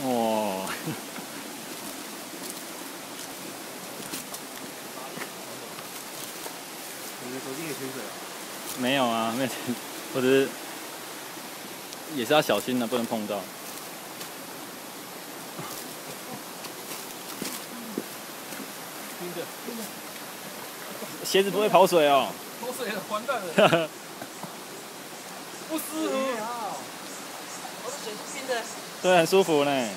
哦。你的手机也缺水？没有啊，没，我者是也是要小心的、啊，不能碰到。鞋子不会跑水哦、跑水完蛋了，不适合。对很舒服呢。